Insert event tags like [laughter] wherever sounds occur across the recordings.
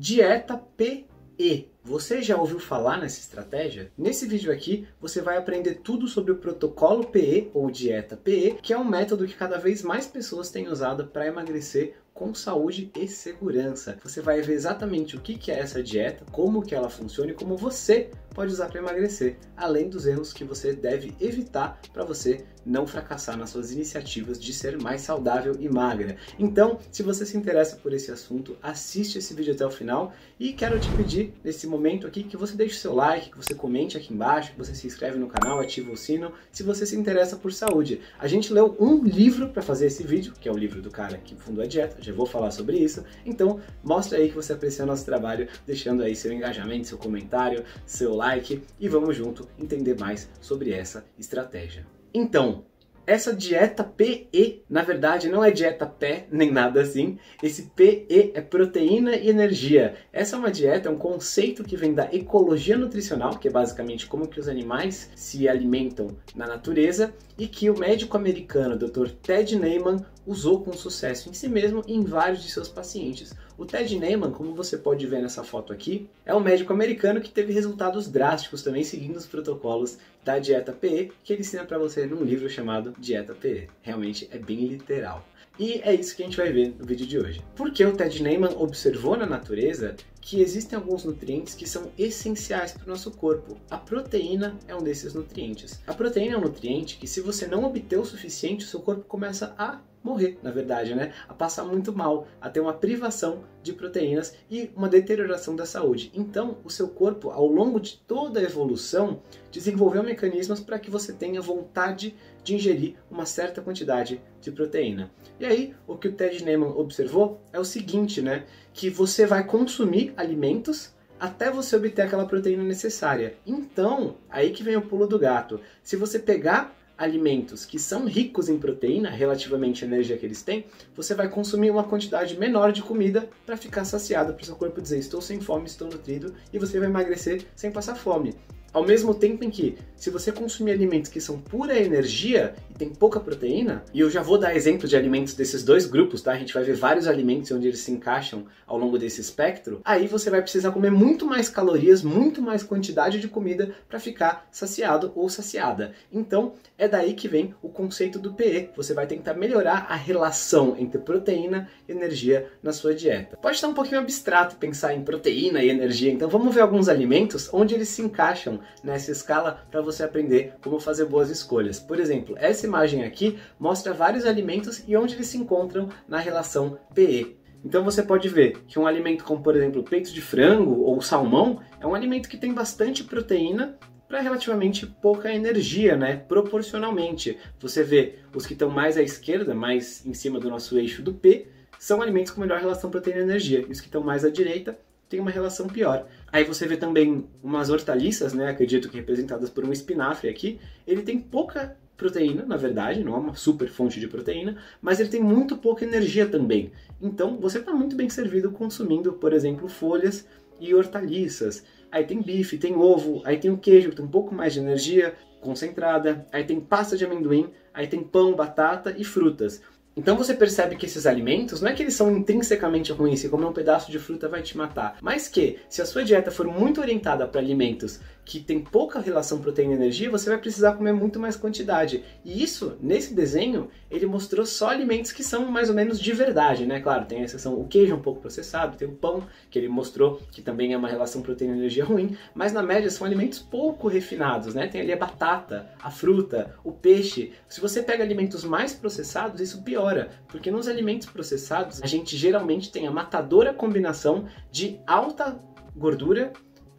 Dieta PE. Você já ouviu falar nessa estratégia? Nesse vídeo aqui, você vai aprender tudo sobre o protocolo PE ou dieta PE, que é um método que cada vez mais pessoas têm usado para emagrecer com saúde e segurança. Você vai ver exatamente o que é essa dieta, como que ela funciona e como você pode usar para emagrecer, além dos erros que você deve evitar para você não fracassar nas suas iniciativas de ser mais saudável e magra. Então, se você se interessa por esse assunto, assiste esse vídeo até o final e quero te pedir nesse momento aqui que você deixe o seu like, que você comente aqui embaixo, que você se inscreve no canal, ativa o sino, se você se interessa por saúde. A gente leu um livro para fazer esse vídeo, que é o livro do cara que fundou a dieta, já vou falar sobre isso. Então, mostra aí que você aprecia o nosso trabalho, deixando aí seu engajamento, seu comentário, seu like e vamos junto entender mais sobre essa estratégia. Então, essa dieta PE, na verdade, não é dieta pé nem nada assim. Esse PE é proteína e energia. Essa é uma dieta, é um conceito que vem da ecologia nutricional, que é basicamente como que os animais se alimentam na natureza, e que o médico americano Dr. Ted Neyman usou com sucesso em si mesmo e em vários de seus pacientes. O Ted Neyman, como você pode ver nessa foto aqui, é um médico americano que teve resultados drásticos também seguindo os protocolos da dieta PE, que ele ensina para você num livro chamado Dieta PE. Realmente é bem literal. E é isso que a gente vai ver no vídeo de hoje. Porque o Ted Neyman observou na natureza que existem alguns nutrientes que são essenciais para o nosso corpo. A proteína é um desses nutrientes. A proteína é um nutriente que, se você não obter o suficiente, o seu corpo começa a morrer, na verdade, né? A passar muito mal, a ter uma privação de proteínas e uma deterioração da saúde. Então, o seu corpo, ao longo de toda a evolução, desenvolveu mecanismos para que você tenha vontade de ingerir uma certa quantidade de proteína. E aí, o que o Ted Neyman observou é o seguinte, né? Que você vai consumir alimentos até você obter aquela proteína necessária. Então, aí que vem o pulo do gato. Se você pegar alimentos que são ricos em proteína, relativamente à energia que eles têm, você vai consumir uma quantidade menor de comida para ficar saciado, para o seu corpo dizer estou sem fome, estou nutrido, e você vai emagrecer sem passar fome. Ao mesmo tempo em que, se você consumir alimentos que são pura energia e tem pouca proteína, e eu já vou dar exemplo de alimentos desses dois grupos, tá? A gente vai ver vários alimentos onde eles se encaixam ao longo desse espectro. Aí você vai precisar comer muito mais calorias, muito mais quantidade de comida para ficar saciado ou saciada. Então, é daí que vem o conceito do PE. Você vai tentar melhorar a relação entre proteína e energia na sua dieta. Pode estar um pouquinho abstrato pensar em proteína e energia, então vamos ver alguns alimentos onde eles se encaixam nessa escala para você aprender como fazer boas escolhas. Por exemplo, essa imagem aqui mostra vários alimentos e onde eles se encontram na relação PE. Então você pode ver que um alimento como, por exemplo, peito de frango ou salmão é um alimento que tem bastante proteína para relativamente pouca energia, né? Proporcionalmente. Você vê os que estão mais à esquerda, mais em cima do nosso eixo do P, são alimentos com melhor relação proteína-energia. E os que estão mais à direita têm uma relação pior. Aí você vê também umas hortaliças, né, acredito que representadas por um espinafre aqui, ele tem pouca proteína, na verdade, não é uma super fonte de proteína, mas ele tem muito pouca energia também. Então você está muito bem servido consumindo, por exemplo, folhas e hortaliças. Aí tem bife, tem ovo, aí tem o queijo que tem um pouco mais de energia concentrada, aí tem pasta de amendoim, aí tem pão, batata e frutas. Então você percebe que esses alimentos não é que eles são intrinsecamente ruins, se comer um pedaço de fruta vai te matar, mas que se a sua dieta for muito orientada para alimentos que tem pouca relação proteína e energia, você vai precisar comer muito mais quantidade. E isso, nesse desenho, ele mostrou só alimentos que são mais ou menos de verdade, né? Claro, tem a exceção, o queijo é um pouco processado, tem o pão, que ele mostrou que também é uma relação proteína e energia ruim, mas na média são alimentos pouco refinados, né? Tem ali a batata, a fruta, o peixe. Se você pega alimentos mais processados, isso piora, porque nos alimentos processados, a gente geralmente tem a matadora combinação de alta gordura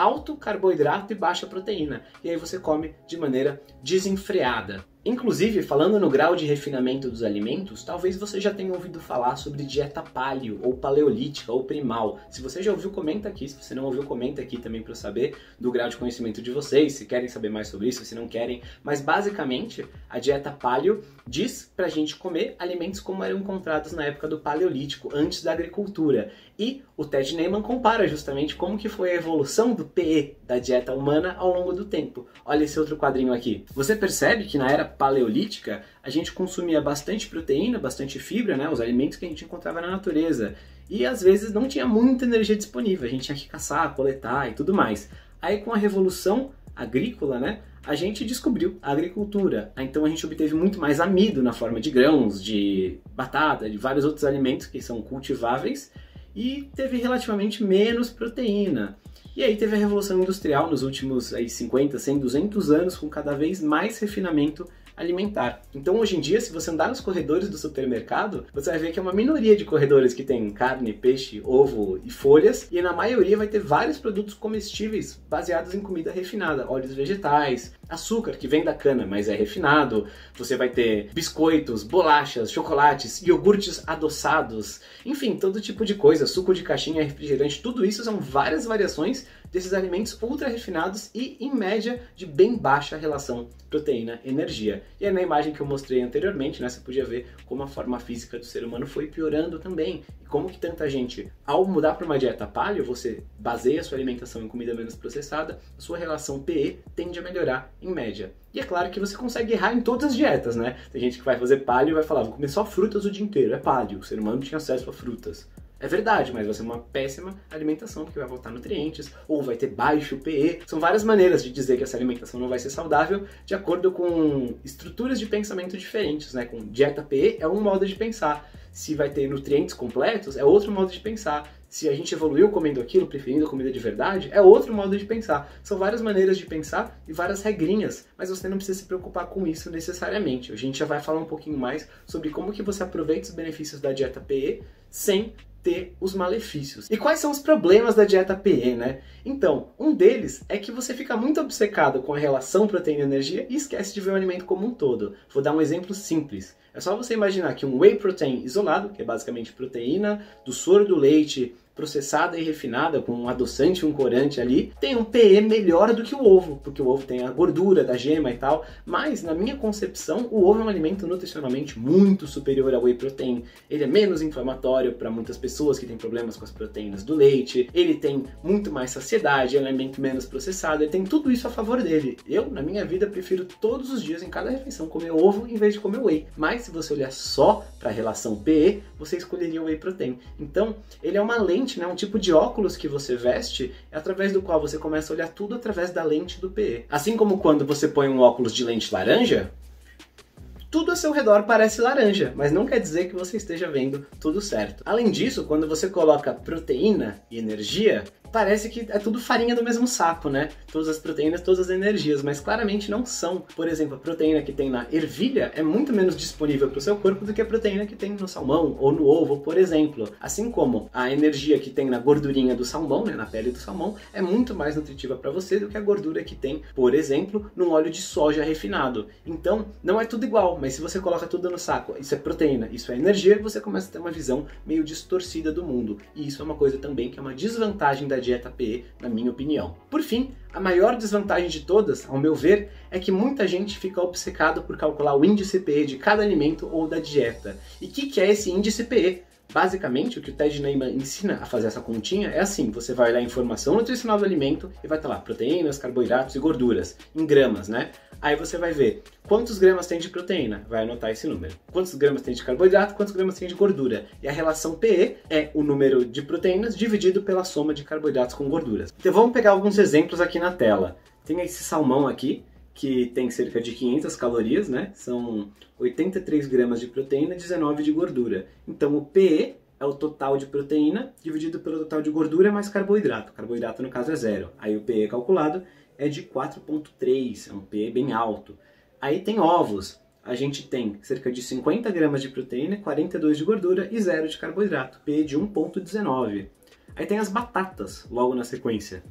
alto carboidrato e baixa proteína. E aí você come de maneira desenfreada. Inclusive, falando no grau de refinamento dos alimentos, talvez você já tenha ouvido falar sobre dieta paleo, ou paleolítica, ou primal. Se você já ouviu, comenta aqui. Se você não ouviu, comenta aqui também para saber do grau de conhecimento de vocês, se querem saber mais sobre isso, se não querem. Mas basicamente, a dieta paleo diz pra gente comer alimentos como eram encontrados na época do paleolítico, antes da agricultura. E o Ted Neyman compara justamente como que foi a evolução do PE, da dieta humana, ao longo do tempo. Olha esse outro quadrinho aqui. Você percebe que na era paleolítica, a gente consumia bastante proteína, bastante fibra, né, os alimentos que a gente encontrava na natureza. e às vezes não tinha muita energia disponível, a gente tinha que caçar, coletar e tudo mais. Aí com a revolução agrícola, né, a gente descobriu a agricultura. Então a gente obteve muito mais amido na forma de grãos, de batata, de vários outros alimentos que são cultiváveis e teve relativamente menos proteína. E aí teve a revolução industrial nos últimos aí, 50, 100, 200 anos com cada vez mais refinamento alimentar. Então hoje em dia, se você andar nos corredores do supermercado, você vai ver que é uma minoria de corredores que tem carne, peixe, ovo e folhas, e na maioria vai ter vários produtos comestíveis baseados em comida refinada, óleos vegetais, açúcar que vem da cana, mas é refinado. Você vai ter biscoitos, bolachas, chocolates, iogurtes adoçados, enfim, todo tipo de coisa, suco de caixinha, refrigerante, tudo isso são várias variações desses alimentos ultra refinados e, em média, de bem baixa relação proteína-energia. E aí, na imagem que eu mostrei anteriormente, né, você podia ver como a forma física do ser humano foi piorando também. E como que tanta gente, ao mudar para uma dieta paleo, você baseia sua alimentação em comida menos processada, sua relação PE tende a melhorar em média. E é claro que você consegue errar em todas as dietas, né? Tem gente que vai fazer paleo e vai falar, vou comer só frutas o dia inteiro, é paleo, o ser humano tinha acesso a frutas. É verdade, mas vai ser uma péssima alimentação porque vai faltar nutrientes ou vai ter baixo PE. São várias maneiras de dizer que essa alimentação não vai ser saudável de acordo com estruturas de pensamento diferentes, né? Com dieta PE é um modo de pensar. Se vai ter nutrientes completos é outro modo de pensar. Se a gente evoluiu comendo aquilo, preferindo comida de verdade, é outro modo de pensar. São várias maneiras de pensar e várias regrinhas, mas você não precisa se preocupar com isso necessariamente. A gente já vai falar um pouquinho mais sobre como que você aproveita os benefícios da dieta PE sem ter os malefícios. E quais são os problemas da dieta PE, né? Então, um deles é que você fica muito obcecado com a relação proteína-energia e esquece de ver o alimento como um todo. Vou dar um exemplo simples. É só você imaginar que um whey protein isolado, que é basicamente proteína do soro do leite processada e refinada com um adoçante um corante ali, tem um PE melhor do que o ovo, porque o ovo tem a gordura da gema e tal, mas na minha concepção, o ovo é um alimento nutricionalmente muito superior ao whey protein. Ele é menos inflamatório para muitas pessoas que têm problemas com as proteínas do leite, ele tem muito mais saciedade, é um alimento menos processado, ele tem tudo isso a favor dele. Eu, na minha vida, prefiro todos os dias, em cada refeição, comer ovo em vez de comer whey. Mas se você olhar só para a relação PE, você escolheria o whey protein. Então, ele é uma lente lente, né, um tipo de óculos que você veste, é através do qual você começa a olhar tudo através da lente do PE. Assim como quando você põe um óculos de lente laranja, tudo ao seu redor parece laranja, mas não quer dizer que você esteja vendo tudo certo. Além disso, quando você coloca proteína e energia, parece que é tudo farinha do mesmo saco, né? Todas as proteínas, todas as energias, mas claramente não são. Por exemplo, a proteína que tem na ervilha é muito menos disponível para o seu corpo do que a proteína que tem no salmão ou no ovo, por exemplo. Assim como a energia que tem na gordurinha do salmão, né, na pele do salmão, é muito mais nutritiva para você do que a gordura que tem, por exemplo, no óleo de soja refinado. Então, não é tudo igual, mas se você coloca tudo no saco, isso é proteína, isso é energia, você começa a ter uma visão meio distorcida do mundo. E isso é uma coisa também que é uma desvantagem da dieta PE, na minha opinião. Por fim, a maior desvantagem de todas, ao meu ver, é que muita gente fica obcecado por calcular o índice PE de cada alimento ou da dieta. E o que, que é esse índice PE? Basicamente, o que o Ted Neyman ensina a fazer essa continha é assim: você vai olhar a informação nutricional do alimento e vai estar lá proteínas, carboidratos e gorduras, em gramas, né? Aí você vai ver quantos gramas tem de proteína, vai anotar esse número. Quantos gramas tem de carboidrato, quantos gramas tem de gordura. E a relação PE é o número de proteínas dividido pela soma de carboidratos com gorduras. Então vamos pegar alguns exemplos aqui na tela. Tem esse salmão aqui, que tem cerca de 500 calorias, né? São 83 gramas de proteína, 19 de gordura. Então o PE é o total de proteína dividido pelo total de gordura mais carboidrato. Carboidrato no caso é zero. Aí o PE calculado é de 4,3, é um PE bem alto. Aí tem ovos. A gente tem cerca de 50 gramas de proteína, 42 de gordura e zero de carboidrato, PE de 1,19. Aí tem as batatas, logo na sequência.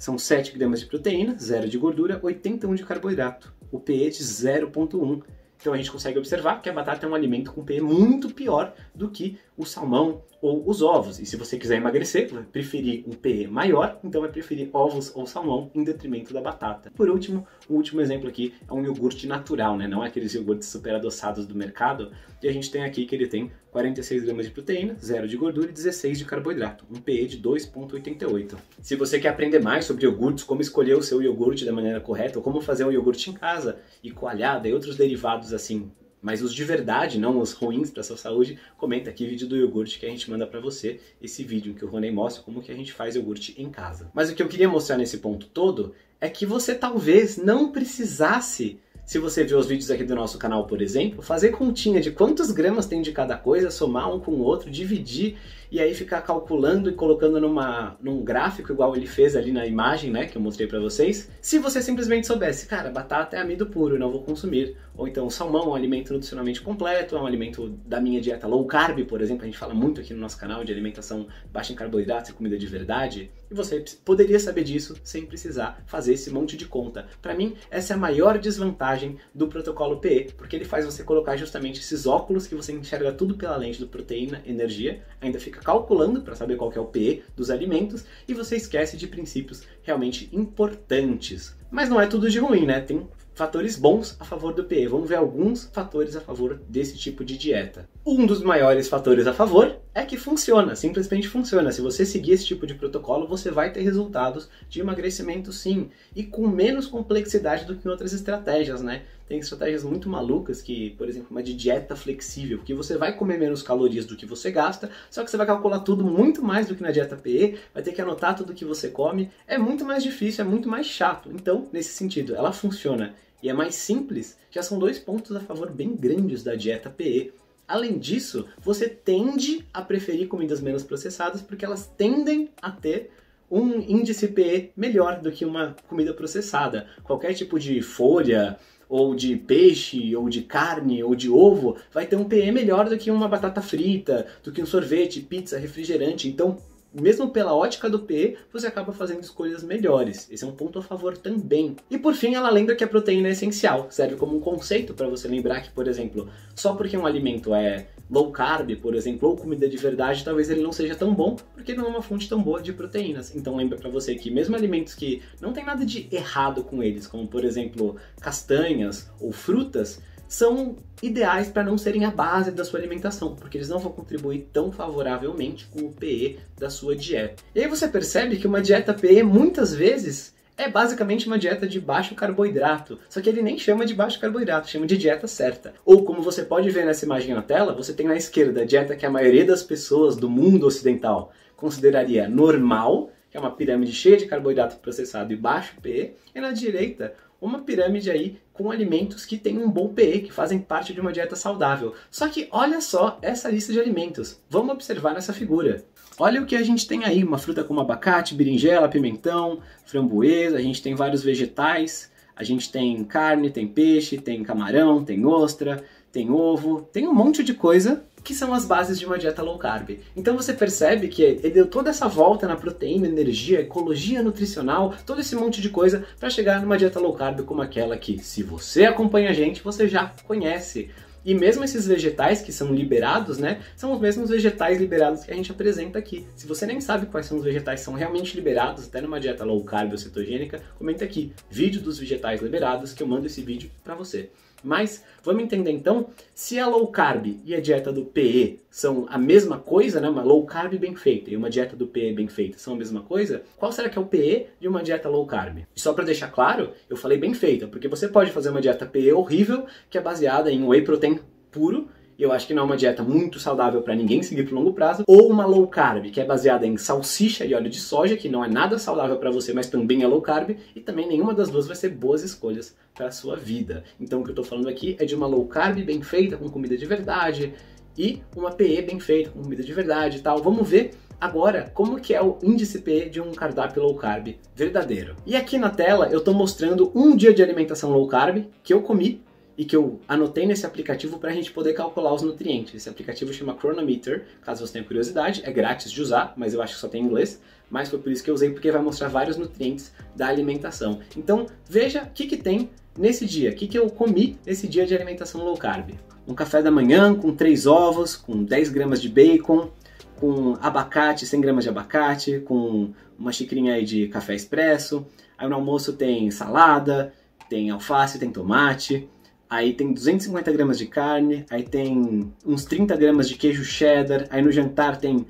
São 7 gramas de proteína, 0 de gordura, 81 de carboidrato. O PE de 0,1. Então a gente consegue observar que a batata é um alimento com PE muito pior do que o salmão ou os ovos. E se você quiser emagrecer, vai preferir um PE maior, então vai preferir ovos ou salmão em detrimento da batata. Por último, o último exemplo aqui é um iogurte natural, né? não é aqueles iogurtes super adoçados do mercado. E a gente tem aqui que ele tem 46 gramas de proteína, 0 de gordura e 16 de carboidrato, um PE de 2,88. Se você quer aprender mais sobre iogurtes, como escolher o seu iogurte da maneira correta, ou como fazer um iogurte em casa, e coalhada e outros derivados assim mas os de verdade, não os ruins para sua saúde, comenta aqui vídeo do iogurte que a gente manda para você, esse vídeo em que o Rony mostra como que a gente faz iogurte em casa. Mas o que eu queria mostrar nesse ponto todo é que você talvez não precisasse se você viu os vídeos aqui do nosso canal, por exemplo, fazer continha de quantos gramas tem de cada coisa, somar um com o outro, dividir e aí ficar calculando e colocando numa, num gráfico igual ele fez ali na imagem, né, que eu mostrei para vocês. Se você simplesmente soubesse, cara, batata é amido puro, não vou consumir. Ou então salmão é um alimento nutricionalmente completo, é um alimento da minha dieta low carb, por exemplo, a gente fala muito aqui no nosso canal de alimentação baixa em carboidratos e comida de verdade. E você poderia saber disso sem precisar fazer esse monte de conta. Para mim, essa é a maior desvantagem do protocolo PE, porque ele faz você colocar justamente esses óculos que você enxerga tudo pela lente do proteína, energia, ainda fica calculando para saber qual é o PE dos alimentos e você esquece de princípios realmente importantes. Mas não é tudo de ruim, né? Tem fatores bons a favor do PE. Vamos ver alguns fatores a favor desse tipo de dieta. Um dos maiores fatores a favor é que funciona, simplesmente funciona. Se você seguir esse tipo de protocolo, você vai ter resultados de emagrecimento sim, e com menos complexidade do que outras estratégias, né? Tem estratégias muito malucas que, por exemplo, uma de dieta flexível, que você vai comer menos calorias do que você gasta, só que você vai calcular tudo muito mais do que na dieta PE, vai ter que anotar tudo que você come, é muito mais difícil, é muito mais chato. Então, nesse sentido, ela funciona e é mais simples, já são dois pontos a favor bem grandes da dieta PE. Além disso, você tende a preferir comidas menos processadas porque elas tendem a ter um índice PE melhor do que uma comida processada. Qualquer tipo de folha, ou de peixe, ou de carne, ou de ovo, vai ter um PE melhor do que uma batata frita, do que um sorvete, pizza, refrigerante. Então, mesmo pela ótica do PE, você acaba fazendo escolhas melhores. Esse é um ponto a favor também. E por fim, ela lembra que a proteína é essencial. Serve como um conceito para você lembrar que, por exemplo, só porque um alimento é low carb, por exemplo, ou comida de verdade, talvez ele não seja tão bom, porque não é uma fonte tão boa de proteínas. Então lembra para você que mesmo alimentos que não tem nada de errado com eles, como por exemplo, castanhas ou frutas, são ideais para não serem a base da sua alimentação, porque eles não vão contribuir tão favoravelmente com o PE da sua dieta. E aí você percebe que uma dieta PE muitas vezes é basicamente uma dieta de baixo carboidrato, só que ele nem chama de baixo carboidrato, chama de dieta certa. Ou como você pode ver nessa imagem na tela, você tem na esquerda a dieta que a maioria das pessoas do mundo ocidental consideraria normal, que é uma pirâmide cheia de carboidrato processado e baixo PE, e na direita uma pirâmide aí com alimentos que têm um bom PE, que fazem parte de uma dieta saudável. Só que olha só essa lista de alimentos. Vamos observar nessa figura. Olha o que a gente tem aí, uma fruta como abacate, berinjela, pimentão, framboesa, a gente tem vários vegetais, a gente tem carne, tem peixe, tem camarão, tem ostra, tem ovo, tem um monte de coisa que são as bases de uma dieta low carb. Então você percebe que ele deu toda essa volta na proteína, energia, ecologia nutricional, todo esse monte de coisa para chegar numa dieta low carb como aquela que, se você acompanha a gente, você já conhece. E mesmo esses vegetais que são liberados, né, são os mesmos vegetais liberados que a gente apresenta aqui. Se você nem sabe quais são os vegetais que são realmente liberados, até numa dieta low carb ou cetogênica, comenta aqui, vídeo dos vegetais liberados, que eu mando esse vídeo para você. Mas vamos entender então se a low carb e a dieta do PE são a mesma coisa, né? Uma low carb bem feita e uma dieta do PE bem feita são a mesma coisa. Qual será que é o PE de uma dieta low carb? E só para deixar claro, eu falei bem feita, porque você pode fazer uma dieta PE horrível que é baseada em whey protein puro eu acho que não é uma dieta muito saudável para ninguém seguir por longo prazo, ou uma low carb, que é baseada em salsicha e óleo de soja, que não é nada saudável para você, mas também é low carb, e também nenhuma das duas vai ser boas escolhas para a sua vida. Então o que eu estou falando aqui é de uma low carb bem feita, com comida de verdade, e uma PE bem feita, com comida de verdade e tal. Vamos ver Agora, como que é o índice P de um cardápio low carb verdadeiro? E aqui na tela eu estou mostrando um dia de alimentação low carb que eu comi e que eu anotei nesse aplicativo para a gente poder calcular os nutrientes. Esse aplicativo chama Chronometer, caso você tenha curiosidade, é grátis de usar, mas eu acho que só tem em inglês, mas foi por isso que eu usei, porque vai mostrar vários nutrientes da alimentação. Então, veja o que, que tem nesse dia, o que, que eu comi nesse dia de alimentação low carb. Um café da manhã com 3 ovos, com 10 gramas de bacon, com abacate, 100 gramas de abacate, com uma xicrinha aí de café expresso. Aí no almoço tem salada, tem alface, tem tomate, aí tem 250 gramas de carne, aí tem uns 30 gramas de queijo cheddar, aí no jantar tem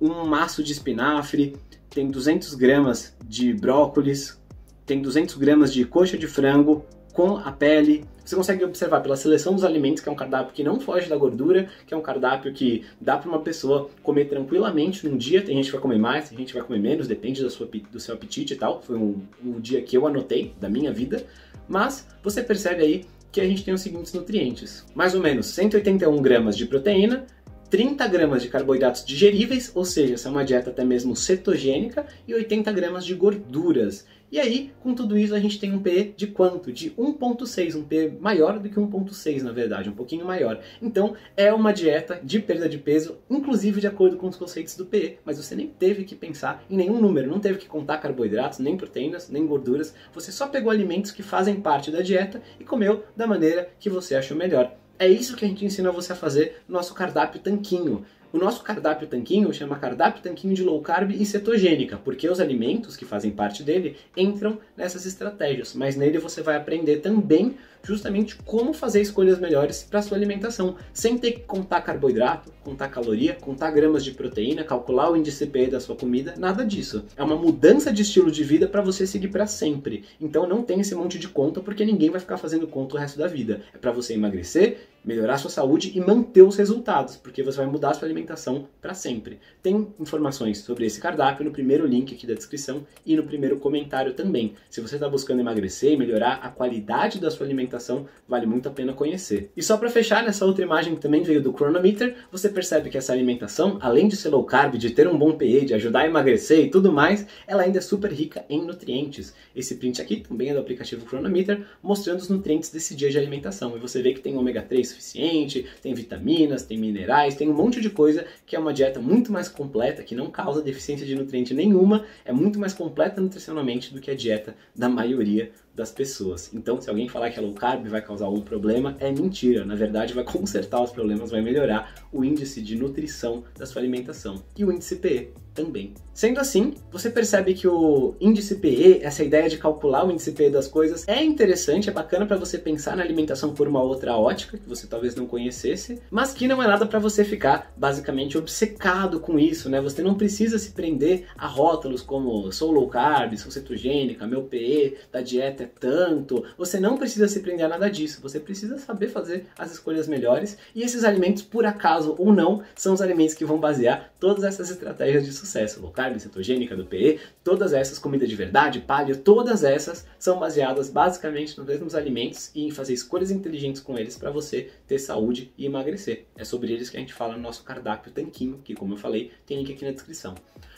um maço de espinafre, tem 200 gramas de brócolis, tem 200 gramas de coxa de frango, com a pele. Você consegue observar pela seleção dos alimentos que é um cardápio que não foge da gordura, que é um cardápio que dá para uma pessoa comer tranquilamente num dia. Tem gente que vai comer mais, tem gente que vai comer menos, depende da sua, do seu apetite e tal. Foi um, um dia que eu anotei da minha vida. Mas você percebe aí que a gente tem os seguintes nutrientes: mais ou menos 181 gramas de proteína, 30 gramas de carboidratos digeríveis, ou seja, essa é uma dieta até mesmo cetogênica, e 80 gramas de gorduras. E aí, com tudo isso, a gente tem um P de quanto? De 1.6, um P maior do que 1.6, na verdade, um pouquinho maior. Então, é uma dieta de perda de peso, inclusive de acordo com os conceitos do PE, mas você nem teve que pensar em nenhum número, não teve que contar carboidratos, nem proteínas, nem gorduras, você só pegou alimentos que fazem parte da dieta e comeu da maneira que você achou melhor. É isso que a gente ensina você a fazer no nosso cardápio tanquinho. O nosso cardápio tanquinho chama cardápio tanquinho de low carb e cetogênica, porque os alimentos que fazem parte dele entram nessas estratégias, mas nele você vai aprender também justamente como fazer escolhas melhores para sua alimentação, sem ter que contar carboidrato, contar caloria, contar gramas de proteína, calcular o índice PE da sua comida, nada disso. É uma mudança de estilo de vida para você seguir para sempre. Então não tem esse monte de conta porque ninguém vai ficar fazendo conta o resto da vida. É para você emagrecer, melhorar sua saúde e manter os resultados, porque você vai mudar sua alimentação para sempre. Tem informações sobre esse cardápio no primeiro link aqui da descrição e no primeiro comentário também. Se você está buscando emagrecer e melhorar a qualidade da sua alimentação, vale muito a pena conhecer. E só para fechar, nessa outra imagem que também veio do Chronometer, você percebe que essa alimentação, além de ser low carb, de ter um bom PE, de ajudar a emagrecer e tudo mais, ela ainda é super rica em nutrientes. Esse print aqui também é do aplicativo Chronometer, mostrando os nutrientes desse dia de alimentação. E você vê que tem ômega 3 suficiente, tem vitaminas, tem minerais, tem um monte de coisa que é uma dieta muito mais completa, que não causa deficiência de nutriente nenhuma, é muito mais completa nutricionalmente do que a dieta da maioria das pessoas. Então, se alguém falar que é low carb vai causar algum problema, é mentira. Na verdade, vai [laughs] consertar os problemas, vai melhorar o índice de nutrição da sua alimentação e o índice PE também. Sendo assim, você percebe que o índice PE, essa ideia de calcular o índice PE das coisas, é interessante, é bacana para você pensar na alimentação por uma outra ótica que você talvez não conhecesse, mas que não é nada para você ficar basicamente obcecado com isso, né? Você não precisa se prender a rótulos como sou low carb, sou cetogênica, meu PE da dieta é tanto. Você não precisa se prender a nada disso. Você precisa saber fazer as escolhas melhores e esses alimentos, por acaso ou não, são os alimentos que vão basear todas essas estratégias de sucesso, low carb, cetogênica do PE, todas essas, comida de verdade, paleo, todas essas são baseadas basicamente nos mesmos alimentos e em fazer escolhas inteligentes com eles para você ter saúde e emagrecer. É sobre eles que a gente fala no nosso cardápio tanquinho, que como eu falei, tem link aqui na descrição.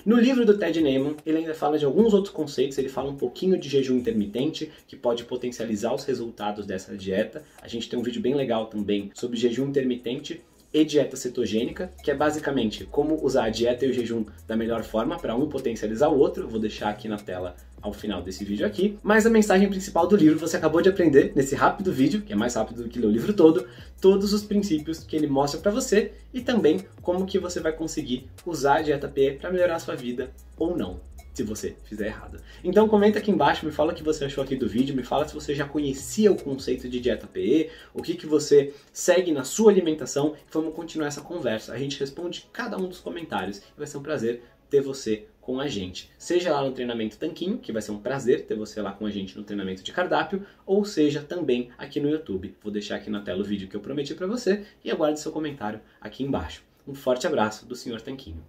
No livro do Ted Neyman, ele ainda fala de alguns outros conceitos, ele fala um pouquinho de jejum intermitente, que pode potencializar os resultados dessa dieta. A gente tem um vídeo bem legal também sobre jejum intermitente e dieta cetogênica, que é basicamente como usar a dieta e o jejum da melhor forma para um potencializar o outro. Vou deixar aqui na tela ao final desse vídeo aqui. Mas a mensagem principal do livro você acabou de aprender nesse rápido vídeo, que é mais rápido do que ler o livro todo, todos os princípios que ele mostra para você e também como que você vai conseguir usar a dieta PE para melhorar a sua vida ou não se você fizer errado. Então comenta aqui embaixo, me fala o que você achou aqui do vídeo, me fala se você já conhecia o conceito de dieta PE, o que, que você segue na sua alimentação vamos continuar essa conversa. A gente responde cada um dos comentários vai ser um prazer ter você com a gente. Seja lá no treinamento Tanquinho, que vai ser um prazer ter você lá com a gente no treinamento de cardápio, ou seja também aqui no YouTube. Vou deixar aqui na tela o vídeo que eu prometi para você e aguarde seu comentário aqui embaixo. Um forte abraço do Sr. Tanquinho.